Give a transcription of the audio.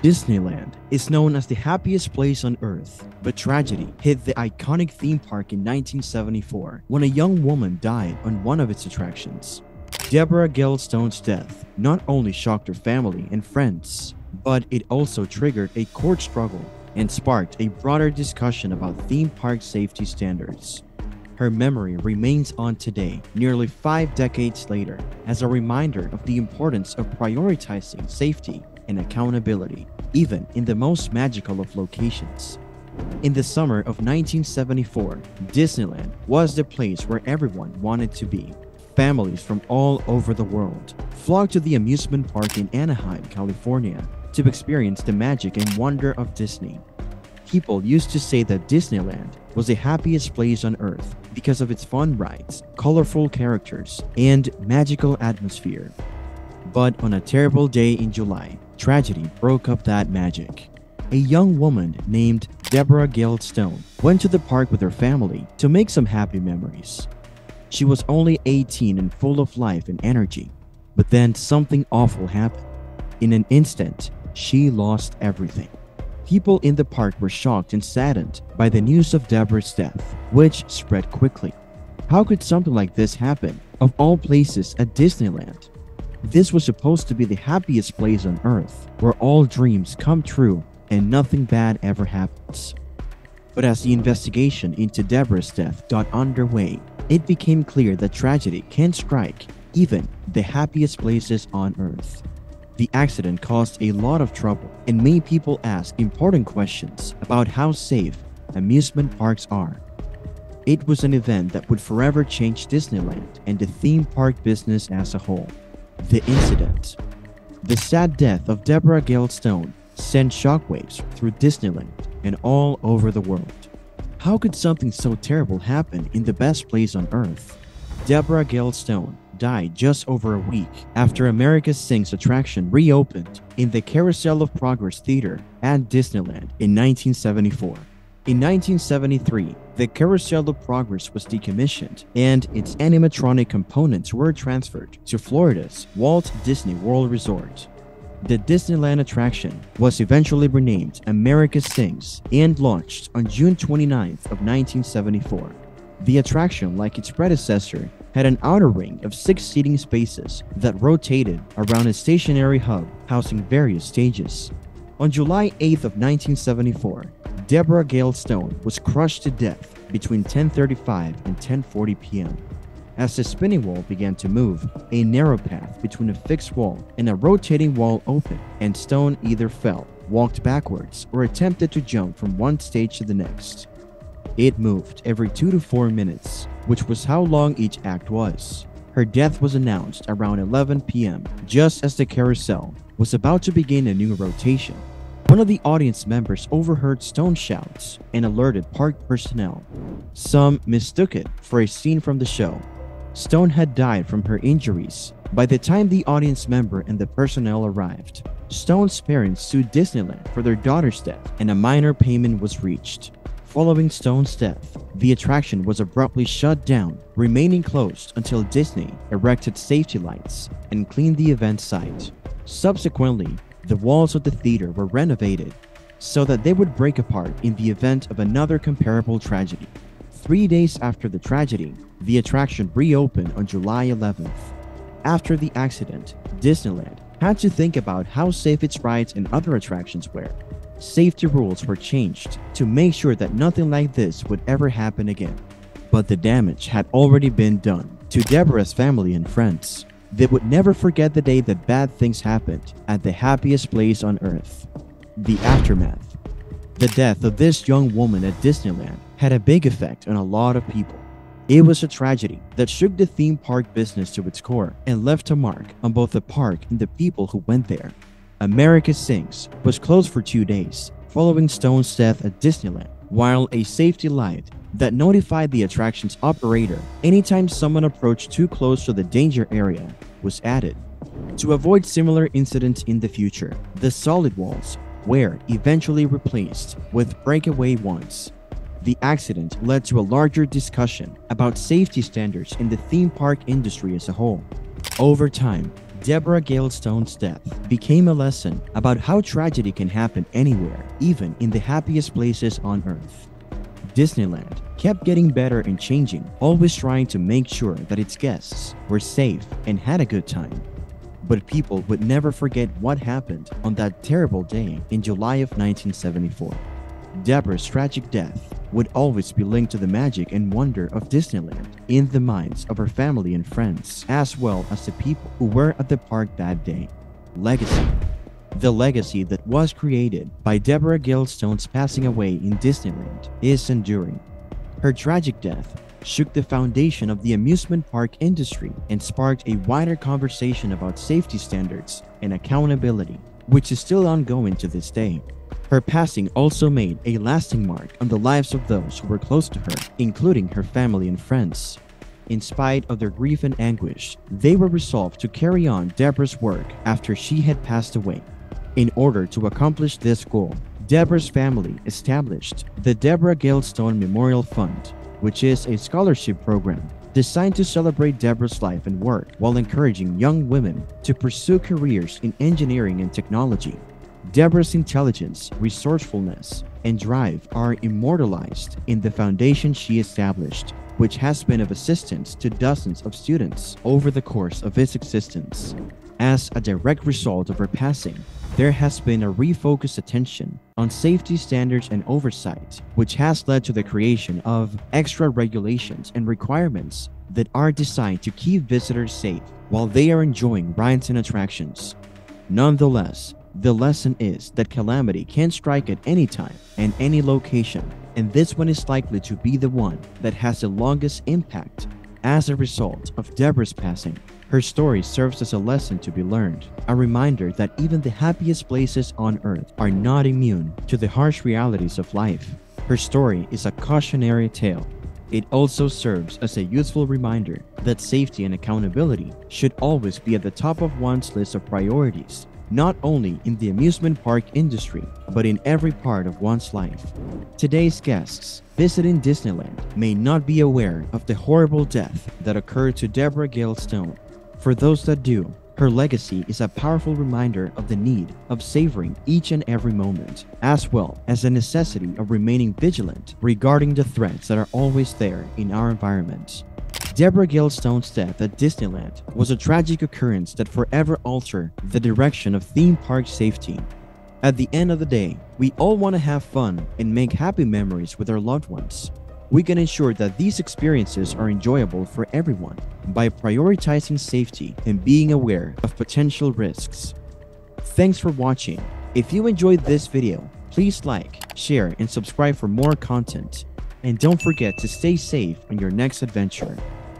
Disneyland is known as the happiest place on earth, but tragedy hit the iconic theme park in 1974 when a young woman died on one of its attractions. Deborah Gail Stone's death not only shocked her family and friends, but it also triggered a court struggle and sparked a broader discussion about theme park safety standards. Her memory remains on today, nearly five decades later, as a reminder of the importance of prioritizing safety and accountability, even in the most magical of locations. In the summer of 1974, Disneyland was the place where everyone wanted to be. Families from all over the world flocked to the amusement park in Anaheim, California to experience the magic and wonder of Disney. People used to say that Disneyland was the happiest place on earth because of its fun rides, colorful characters, and magical atmosphere. But on a terrible day in July, tragedy broke up that magic. A young woman named Deborah Gail Stone went to the park with her family to make some happy memories. She was only 18 and full of life and energy, but then something awful happened. In an instant, she lost everything. People in the park were shocked and saddened by the news of Deborah's death, which spread quickly. How could something like this happen, of all places at Disneyland? This was supposed to be the happiest place on earth, where all dreams come true and nothing bad ever happens. But as the investigation into Deborah's death got underway, it became clear that tragedy can strike even the happiest places on earth. The accident caused a lot of trouble and made people ask important questions about how safe amusement parks are. It was an event that would forever change Disneyland and the theme park business as a whole. The incident. The sad death of Deborah Gail Stone sent shockwaves through Disneyland and all over the world. How could something so terrible happen in the best place on earth? Deborah Gail Stone died just over a week after America Sings attraction reopened in the Carousel of Progress Theater at Disneyland in 1974. In 1973, the Carousel of Progress was decommissioned and its animatronic components were transferred to Florida's Walt Disney World Resort. The Disneyland attraction was eventually renamed America Sings and launched on June 29th of 1974. The attraction, like its predecessor, had an outer ring of six seating spaces that rotated around a stationary hub housing various stages. On July 8th of 1974, Deborah Gail Stone was crushed to death between 10:35 and 10:40 p.m. As the spinning wall began to move, a narrow path between a fixed wall and a rotating wall opened, and Stone either fell, walked backwards, or attempted to jump from one stage to the next. It moved every 2 to 4 minutes, which was how long each act was. Her death was announced around 11 p.m., just as the carousel was about to begin a new rotation. One of the audience members overheard Stone shouts and alerted park personnel. Some mistook it for a scene from the show. Stone had died from her injuries by the time the audience member and the personnel arrived. Stone's parents sued Disneyland for their daughter's death, and a minor payment was reached. Following Stone's death, the attraction was abruptly shut down, remaining closed until Disney erected safety lights and cleaned the event site. Subsequently, the walls of the theater were renovated so that they would break apart in the event of another comparable tragedy. Three days after the tragedy, the attraction reopened on July 11th. After the accident, Disneyland had to think about how safe its rides and other attractions were. Safety rules were changed to make sure that nothing like this would ever happen again. But the damage had already been done to Deborah's family and friends. They would never forget the day that bad things happened at the happiest place on earth. The aftermath. The death of this young woman at Disneyland had a big effect on a lot of people. It was a tragedy that shook the theme park business to its core and left a mark on both the park and the people who went there. America Sings was closed for two days following Stone's death at Disneyland, while a safety light that notified the attraction's operator anytime someone approached too close to the danger area was added. To avoid similar incidents in the future, the solid walls were eventually replaced with breakaway ones. The accident led to a larger discussion about safety standards in the theme park industry as a whole. Over time, Deborah Gail Stone's death became a lesson about how tragedy can happen anywhere, even in the happiest places on earth. Disneyland kept getting better and changing, always trying to make sure that its guests were safe and had a good time. But people would never forget what happened on that terrible day in July of 1974. Deborah's tragic death would always be linked to the magic and wonder of Disneyland in the minds of her family and friends, as well as the people who were at the park that day. Legacy The legacy that was created by Deborah Gail Stone's passing away in Disneyland is enduring. Her tragic death shook the foundation of the amusement park industry and sparked a wider conversation about safety standards and accountability, which is still ongoing to this day. Her passing also made a lasting mark on the lives of those who were close to her, including her family and friends. In spite of their grief and anguish, they were resolved to carry on Deborah's work after she had passed away. In order to accomplish this goal, Deborah's family established the Deborah Gail Stone Memorial Fund, which is a scholarship program designed to celebrate Deborah's life and work while encouraging young women to pursue careers in engineering and technology. Deborah's intelligence, resourcefulness, and drive are immortalized in the foundation she established, which has been of assistance to dozens of students over the course of its existence. As a direct result of her passing, there has been a refocused attention on safety standards and oversight, which has led to the creation of extra regulations and requirements that are designed to keep visitors safe while they are enjoying rides and attractions. Nonetheless, the lesson is that calamity can strike at any time and any location, and this one is likely to be the one that has the longest impact. As a result of Deborah's passing, her story serves as a lesson to be learned, a reminder that even the happiest places on earth are not immune to the harsh realities of life. Her story is a cautionary tale. It also serves as a useful reminder that safety and accountability should always be at the top of one's list of priorities not only in the amusement park industry, but in every part of one's life. Today's guests visiting Disneyland may not be aware of the horrible death that occurred to Deborah Gail Stone. For those that do, her legacy is a powerful reminder of the need of savoring each and every moment, as well as the necessity of remaining vigilant regarding the threats that are always there in our environment. Deborah Gail Stone's death at Disneyland was a tragic occurrence that forever altered the direction of theme park safety. At the end of the day, we all want to have fun and make happy memories with our loved ones. We can ensure that these experiences are enjoyable for everyone by prioritizing safety and being aware of potential risks. Thanks for watching. If you enjoyed this video, please like, share, and subscribe for more content. And don't forget to stay safe on your next adventure.